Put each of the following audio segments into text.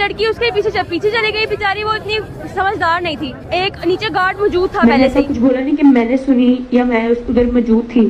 लड़की उसके पीछे पीछे चले गई बेचारी वो इतनी समझदार नहीं थी। एक नीचे गार्ड मौजूद था मैंने पहले से। कुछ बोला नहीं कि मैंने सुनी या मैं उधर मौजूद थी।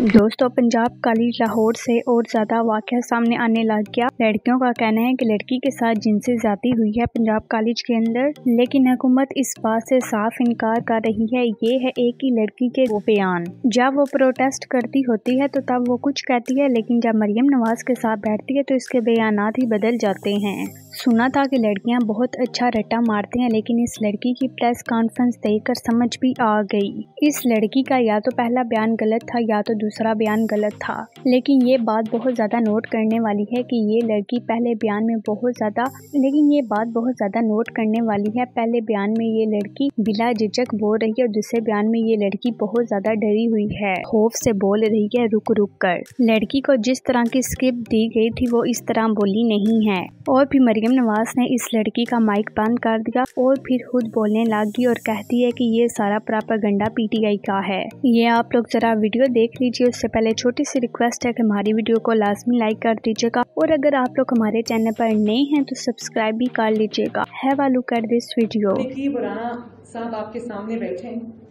दोस्तों, पंजाब कॉलेज लाहौर से और ज़्यादा वाक़ सामने आने लग गया। लड़कियों का कहना है कि लड़की के साथ जिनसे ज़्यादा हुई है पंजाब कॉलेज के अंदर, लेकिन हुकूमत इस बात से साफ़ इनकार कर रही है। ये है एक ही लड़की के वो बयान। जब वो प्रोटेस्ट करती होती है तो तब वो कुछ कहती है, लेकिन जब मरियम नवाज़ के साथ बैठती है तो इसके बयान ही बदल जाते हैं। सुना था कि लड़कियाँ बहुत अच्छा रट्टा मारते हैं, लेकिन इस लड़की की प्रेस कॉन्फ्रेंस देखकर समझ भी आ गई। इस लड़की का या तो पहला बयान गलत था, या तो दूसरा बयान गलत था। लेकिन ये बात बहुत ज़्यादा नोट करने वाली है कि ये लड़की पहले बयान में बहुत ज़्यादा लेकिन ये बात बहुत ज़्यादा नोट करने वाली है। पहले बयान में ये लड़की बिला झिझक बोल रही है और दूसरे बयान में ये लड़की बहुत ज़्यादा डरी हुई है। खौफ से बोल रही है रुक रुक कर। लड़की को जिस तरह की स्क्रिप्ट दी गई थी, वो इस तरह बोली नहीं है। और फिर मरियम नवाज़ ने इस लड़की का माइक बंद कर दिया और फिर खुद बोलने लगी और कहती है कि ये सारा प्रापागंडा पीटीआई का है। ये आप लोग जरा वीडियो देख लीजिए। उससे पहले छोटी सी रिक्वेस्ट है कि हमारी वीडियो को लाजमी लाइक कर दीजिएगा। और अगर आप लोग हमारे चैनल पर नए हैं तो सब्सक्राइब भी कर लीजिएगा। है वालू कर दिस वीडियो साहब आपके सामने बैठे हैं।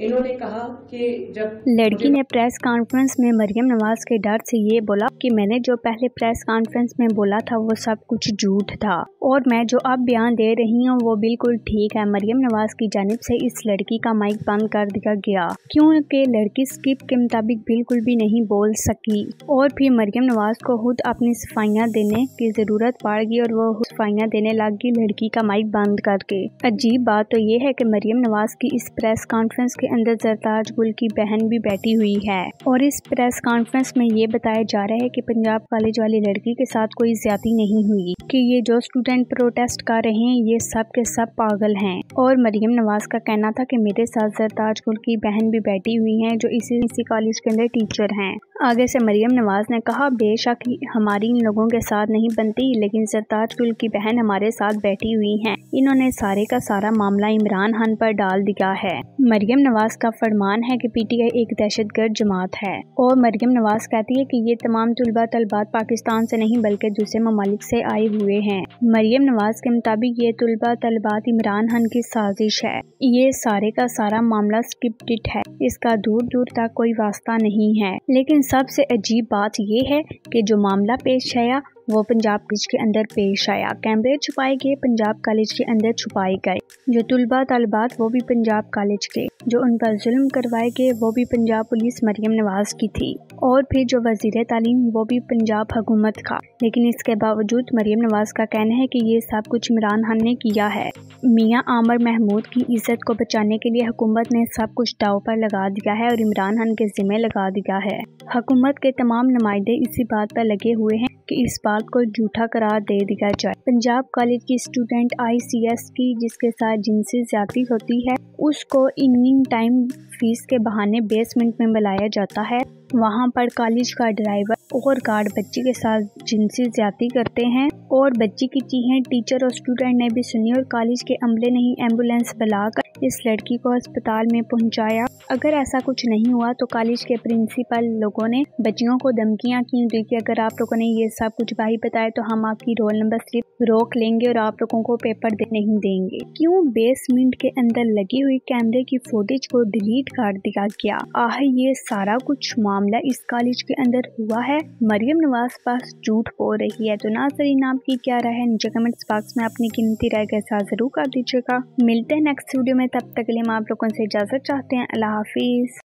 इन्होंने कहा कि जब लड़की ने प्रेस कॉन्फ्रेंस में मरियम नवाज़ के डर से ये बोला कि मैंने जो पहले प्रेस कॉन्फ्रेंस में बोला था वो सब कुछ झूठ था और मैं जो अब बयान दे रही हूँ वो बिल्कुल ठीक है। मरियम नवाज़ की जानब से इस लड़की का माइक बंद कर दिया गया क्योंकि लड़की स्किप के मुताबिक बिल्कुल भी नहीं बोल सकी। और फिर मरियम नवाज़ को खुद अपनी सफाइयाँ देने की ज़रूरत पड़ गई और वो सफाइयाँ देने लग गई लड़की का माइक बंद करके। अजीब बात तो ये है कि मरियम नवाज़ की इस प्रेस कॉन्फ्रेंस के अंदर जरताज गुल की बहन भी बैठी हुई है। और इस प्रेस कॉन्फ्रेंस में ये बताया जा रहा है कि पंजाब कॉलेज वाली लड़की के साथ कोई ज़्यादा नहीं हुई, कि ये जो स्टूडेंट प्रोटेस्ट कर रहे हैं, ये सब के सब पागल हैं। और मरियम नवाज़ का कहना था कि मेरे साथ जरताज गुल की बहन भी बैठी हुई हैं, जो इसी इसी कॉलेज के अंदर टीचर हैं। आगे से मरियम नवाज़ ने कहा, बेशक हमारी इन लोगों के साथ नहीं बनती, लेकिन सरताज गुल की बहन हमारे साथ बैठी हुई हैं। इन्होंने सारे का सारा मामला इमरान खान पर डाल दिया है। मरियम नवाज़ का फरमान है कि पीटीआई एक दहशतगर्द जमात है। और मरियम नवाज़ कहती है कि ये तमाम तलबा तलबात पाकिस्तान से नहीं, बल्कि दूसरे ममालिक से आए हुए हैं। मरियम नवाज़ के मुताबिक ये तलबा तलबात इमरान खान की साजिश है। ये सारे का सारा मामला स्क्रिप्टेड है। इसका दूर दूर तक कोई वास्ता नहीं है। लेकिन सबसे अजीब बात यह है कि जो मामला पेश आया वो पंजाब कॉलेज के अंदर पेश आया। कैमरे छुपाए गए, पंजाब कॉलेज के अंदर छुपाए गए। जो तलबा तलबात, वो भी पंजाब कॉलेज के। जो उन पर जुल्म करवाए गए, वो भी पंजाब पुलिस मरियम नवाज़ की थी। और फिर जो वज़ीर तालीम वो भी पंजाब हुकूमत का। लेकिन इसके बावजूद मरियम नवाज़ का कहना है कि ये सब कुछ इमरान खान ने किया है। मियाँ आमर महमूद की इज़्ज़त को बचाने के लिए हुकूमत ने सब कुछ दाव पर लगा दिया है और इमरान खान के जिम्मे लगा दिया है। हुकूमत के तमाम नुमाइंदे इसी बात पर लगे हुए हैं कि इस बात को झूठा करार दे दिया जाए। पंजाब कॉलेज की स्टूडेंट आईसीएस की जिसके साथ जिनसी ज़्यादा होती है, उसको इवनिंग टाइम फ़ीस के बहाने बेसमेंट में बुलाया जाता है। वहाँ पर कॉलेज का ड्राइवर और गार्ड बच्ची के साथ जिनसी ज़्यादा करते हैं और बच्ची की चीखें टीचर और स्टूडेंट ने भी सुनी और कॉलेज के अमले ने ही एंबुलेंस बुलाकर इस लड़की को अस्पताल में पहुँचाया। अगर ऐसा कुछ नहीं हुआ तो कॉलेज के प्रिंसिपल लोगों ने बच्चियों को धमकियाँ की दी अगर आप लोगों ने ये सब कुछ भाई बताया तो हम आपकी रोल नंबर स्लिप रोक लेंगे और आप लोगों को पेपर दे नहीं देंगे। क्यों बेसमेंट के अंदर लगी हुई कैमरे की फुटेज को डिलीट कर दिया गया? आह, ये सारा कुछ मामला इस कॉलेज के अंदर हुआ है? मरियम नवाज़ पास झूठ बोल रही है तो नाजरीन, आपकी क्या राय है? नीचे कमेंट बॉक्स में अपनी कीमती राय के साथ ज़रूर कर दीजिएगा। मिलते हैं नेक्स्ट वीडियो में तब तक के लिए हम आप लोगों से इजाज़त चाहते हैं। अल्लाह हाफिज।